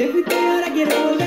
Te fuiste y ahora quieres volver.